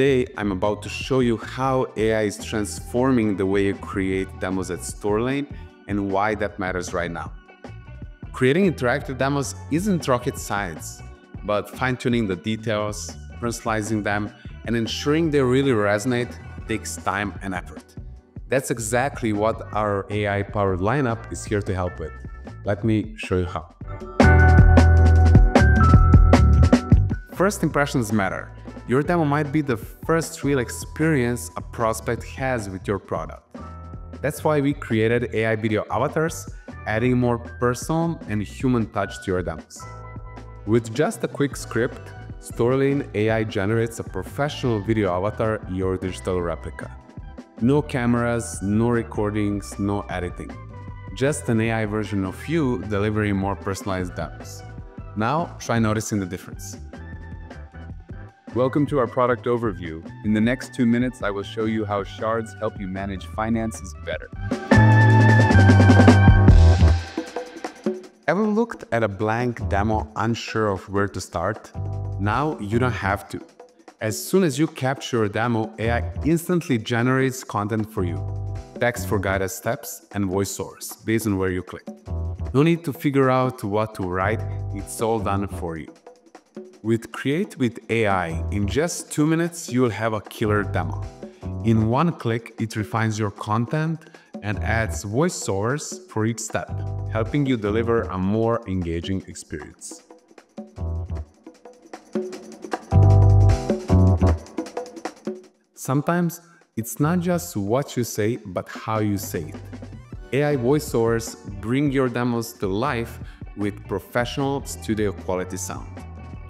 I'm about to show you how AI is transforming the way you create demos at StoryLane and why that matters right now. Creating interactive demos isn't rocket science, but fine-tuning the details, personalizing them, and ensuring they really resonate takes time and effort. That's exactly what our AI-powered lineup is here to help with. Let me show you how. First impressions matter. Your demo might be the first real experience a prospect has with your product. That's why we created AI video avatars, adding more personal and human touch to your demos. With just a quick script, StoryLane AI generates a professional video avatar, your digital replica. No cameras, no recordings, no editing. Just an AI version of you delivering more personalized demos. Now, try noticing the difference. Welcome to our product overview. In the next two minutes, I will show you how shards help you manage finances better. Ever looked at a blank demo unsure of where to start? Now you don't have to. As soon as you capture a demo, AI instantly generates content for you. Text for guided steps and voiceovers based on where you click. No need to figure out what to write, it's all done for you. With Create with AI, in just two minutes, you'll have a killer demo. In one click, it refines your content and adds voiceovers for each step, helping you deliver a more engaging experience. Sometimes it's not just what you say, but how you say it. AI voiceovers bring your demos to life with professional studio quality sound.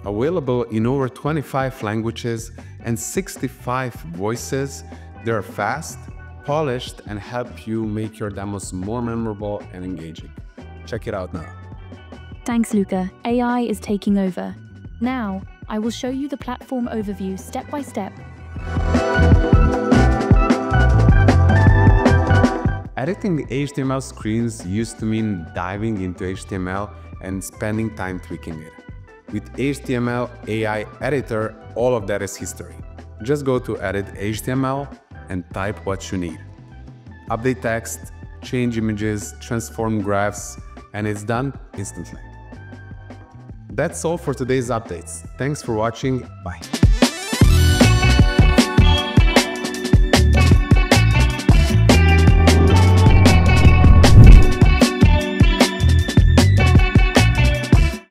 Available in over 25 languages and 65 voices, they're fast, polished, and help you make your demos more memorable and engaging. Check it out now. Thanks, Luca. AI is taking over. Now, I will show you the platform overview step by step. Editing HTML screens used to mean diving into HTML and spending time tweaking it. With HTML AI Editor, all of that is history. Just go to Edit HTML and type what you need. Update text, change images, transform graphs, and it's done instantly. That's all for today's updates. Thanks for watching. Bye.